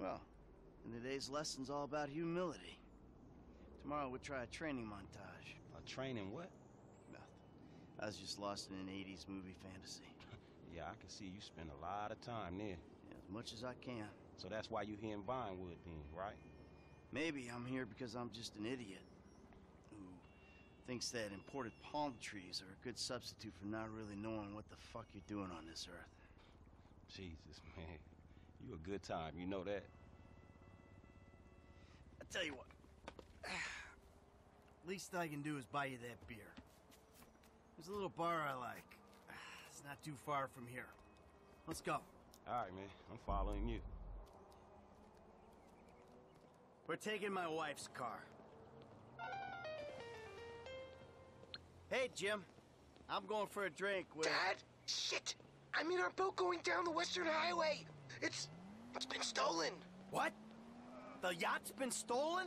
Well, and today's lesson's all about humility. Tomorrow we'll try a training montage. A training what? Nothing. I was just lost in an 80s movie fantasy. Yeah, I can see you spend a lot of time there. Yeah, as much as I can. So that's why you're here in Vinewood then, right? Maybe I'm here because I'm just an idiot who thinks that imported palm trees are a good substitute for not really knowing what the fuck you're doing on this earth. Jesus, man. You a good time, you know that. I tell you what. Least I can do is buy you that beer. There's a little bar I like. It's not too far from here. Let's go. All right, man. I'm following you. We're taking my wife's car. Hey, Jim. I'm going for a drink with. Dad? Shit! I'm in our boat going down the Western Highway. It's. it's been stolen. What? The yacht's been stolen?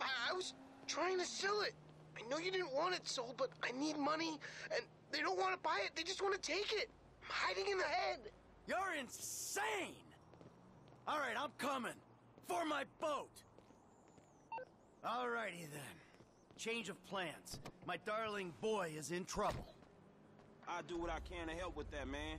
I, I was trying to sell it. I know you didn't want it sold, but I need money, and they don't want to buy it. They just want to take it. I'm hiding in the head. You're insane! All right, I'm coming. For my boat! Alrighty then. Change of plans. My darling boy is in trouble. I'll do what I can to help with that, man.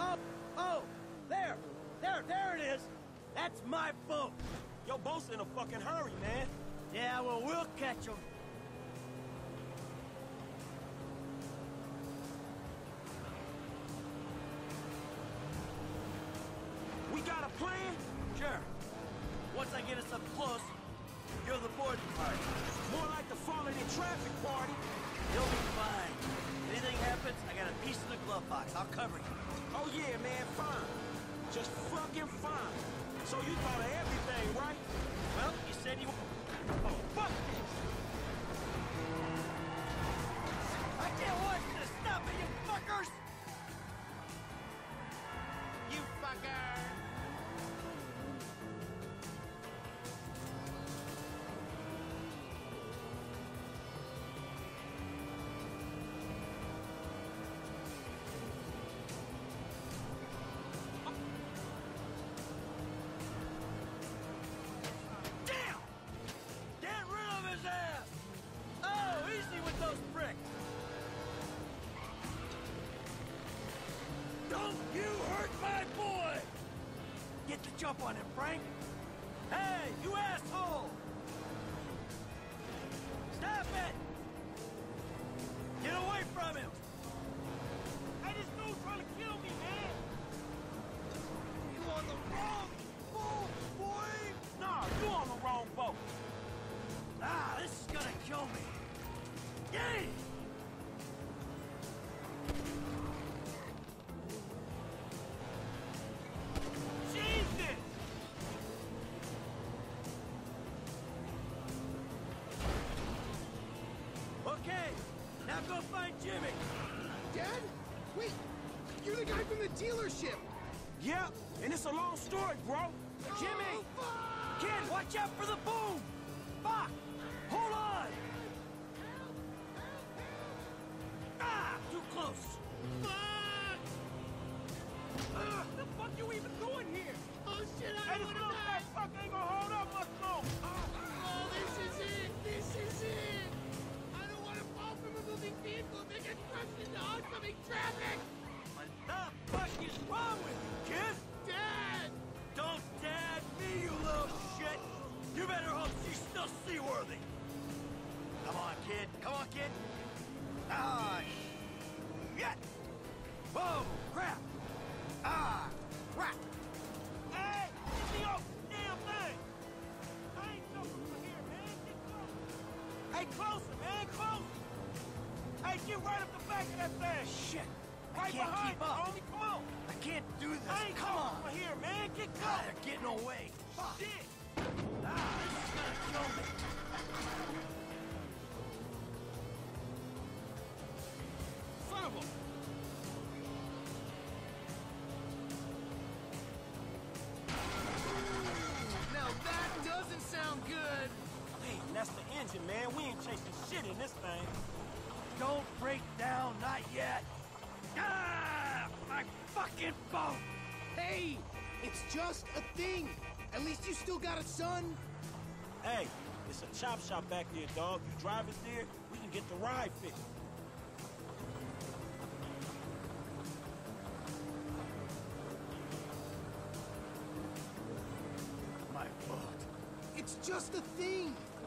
Oh, oh, there, there, there it is. That's my boat. Your boat's in a fucking hurry, man. Yeah, well, we'll catch him. We got a plan? Sure. Once I get us up close, you're the boarding party. More like the falling in traffic party. You'll be fine. Anything happens, I got a piece in the glove box. I'll cover you. Oh yeah, man, fine. Just fucking fine. So you thought of everything, right? Well, you said you... Oh, fuck this! On him, Frank! Hey, you asshole! Stop it! Get away from him! Hey, this dude's trying to kill me, man! You on the wrong boat, boy! Nah, you on the wrong boat! Ah, this is gonna kill me! Yay! Jesus! Dealership. Yeah, and it's a long story, bro. Jimmy! Oh! Kid, watch out for the boom! Seaworthy! Come on, kid. Come on, kid. Ah, shit! Whoa, crap! Ah, crap! Hey, get me off the damn thing! I ain't from here, man. Get close. Hey, closer, man, closer! Hey, get right up the back of that thing! Shit! Right can't behind keep up. homie. Come on! I can't do this. I ain't Come on. here, man. Get God, close. they're getting away. Fuck. Shit. Engine, man. We ain't chasing shit in this thing. Don't break down, not yet. Ah, my fucking boat. Hey, it's just a thing. At least you still got a son. Hey, it's a chop shop back there, dog. You drive us there, we can get the ride fixed. My boat. It's just a thing.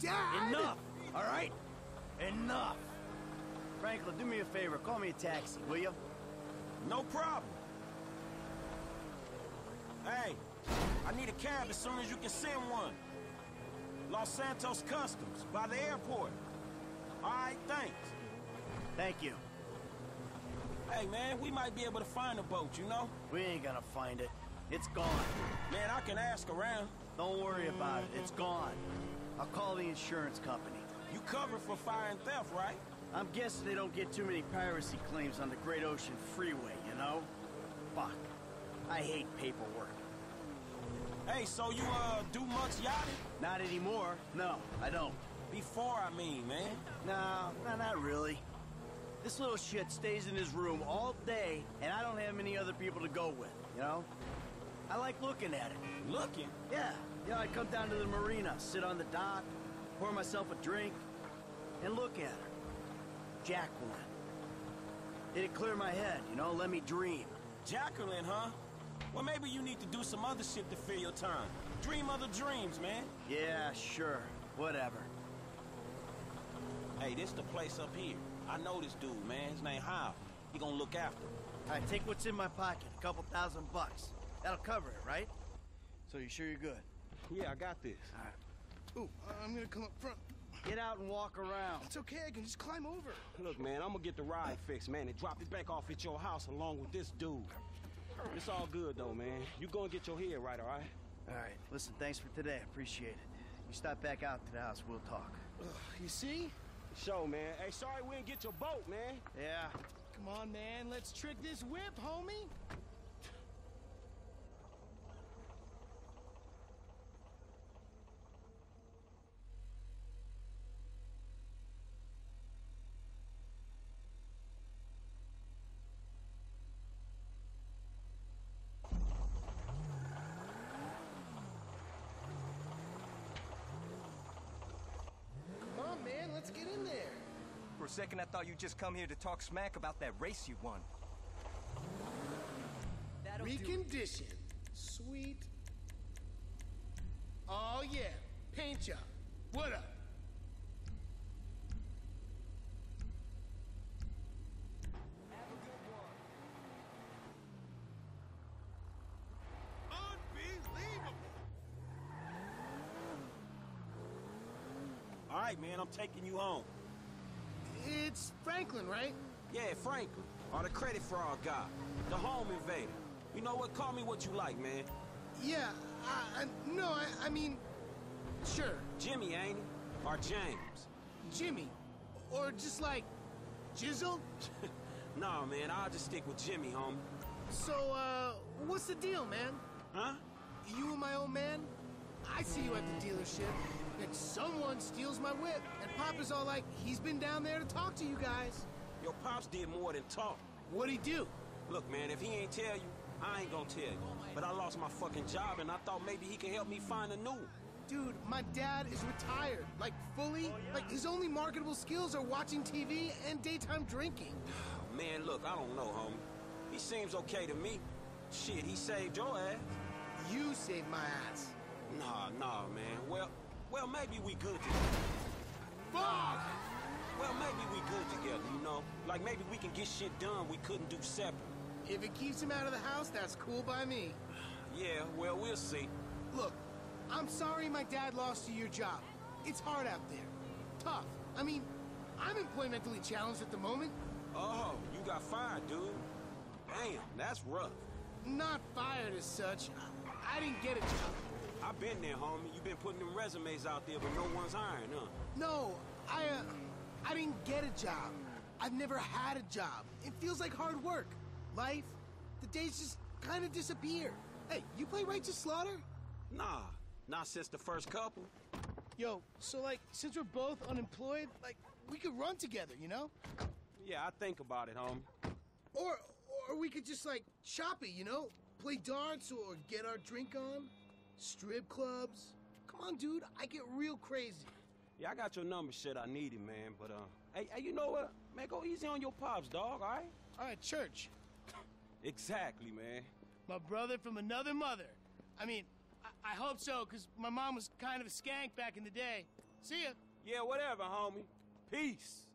Dad! Enough, all right? Enough. Franklin, do me a favor. Call me a taxi, will you? No problem. Hey, I need a cab as soon as you can send one. Los Santos Customs, by the airport. All right, thanks. Thank you. Hey, man, we might be able to find a boat, you know? We ain't gonna find it. It's gone. Man, I can ask around. Don't worry about it. It's gone. I'll call the insurance company. You cover for fire and theft, right? I'm guessing they don't get too many piracy claims on the Great Ocean Freeway, you know? Fuck. I hate paperwork. Hey, so you, uh, do much yachting? Not anymore. No, I don't. Before, I mean, man. No, no, not really. This little shit stays in his room all day, and I don't have many other people to go with, you know? I like looking at it. Looking? Yeah, you know, I come down to the marina, sit on the dock, pour myself a drink, and look at her. Jacqueline. It'd clear my head, you know, let me dream. Jacqueline, huh? Well, maybe you need to do some other shit to fill your time. Dream other dreams, man. Yeah, sure. Whatever. Hey, this the place up here. I know this dude, man. His name Hal. He gonna look after him. All right, take what's in my pocket. A couple thousand bucks. That'll cover it, right? So you sure you're good? Yeah, I got this. Ooh, uh, I'm gonna come up front. Get out and walk around. It's okay, I can just climb over. Look, man, I'm gonna get the ride fixed, man, and drop it back off at your house along with this dude. It's all good, though, man. You go and get your head right, all right? All right, listen, thanks for today. Appreciate it. You stop back out to the house, we'll talk. Ugh, you see? Show, man. Hey, sorry we didn't get your boat, man. Yeah, Come on, man, let's trick this whip, homie. Come on, man, let's get in there. For a second, I thought you'd just come here to talk smack about that race you won. Recondition. Sweet. Oh, yeah. Paint job. What up? Unbelievable! All right, man, I'm taking you home. It's Franklin, right? Yeah, Franklin, or the credit fraud guy, the home invader. You know what? Call me what you like, man. Yeah, I, I no, I, I mean, sure, Jimmy, ain't it? Or James? Jimmy, or just like Jizzle. nah, man, I'll just stick with Jimmy, homie. So, uh, what's the deal, man? Huh? You and my old man? I see you at the dealership, and someone steals my whip, and Papa's all like, he's been down there to talk to you guys. Your pops did more than talk. What'd he do? Look, man, if he ain't tell you, I ain't gonna tell you. But I lost my fucking job, and I thought maybe he can help me find a new one. Dude, my dad is retired, like fully. Oh, like his only marketable skills are watching TV and daytime drinking. Man, look, I don't know, homie. He seems okay to me. Shit, he saved your ass. You saved my ass. Nah, nah, man. Well, well, maybe we good together. Fuck! Well, maybe we good together, you know? Like maybe we can get shit done we couldn't do separate. If it keeps him out of the house, that's cool by me. Yeah, well, we'll see. Look, I'm sorry my dad lost you your job. It's hard out there. Tough. I mean, I'm employmentally challenged at the moment. Oh, you got fired, dude. Damn, that's rough. Not fired as such. I, I didn't get a job. I've been there, homie. you been putting them resumes out there, but no one's hiring, huh? No, I, uh, I didn't get a job. I've never had a job. It feels like hard work. Life, the days just kind of disappear. Hey, you play Righteous Slaughter? Nah, not since the first couple. Yo, so like, since we're both unemployed, like, we could run together, you know? Yeah, I think about it, homie. Or, or we could just like shop it, you know? Play darts or get our drink on. Strip clubs. Come on, dude. I get real crazy. Yeah, I got your number, shit. I need it, man. But uh, hey, hey, you know what? Man, go easy on your pops, dog. All right? All right, church. Exactly, man. My brother from another mother. I mean, I, I hope so, because my mom was kind of a skank back in the day. See ya. Yeah, whatever, homie. Peace.